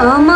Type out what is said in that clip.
ama.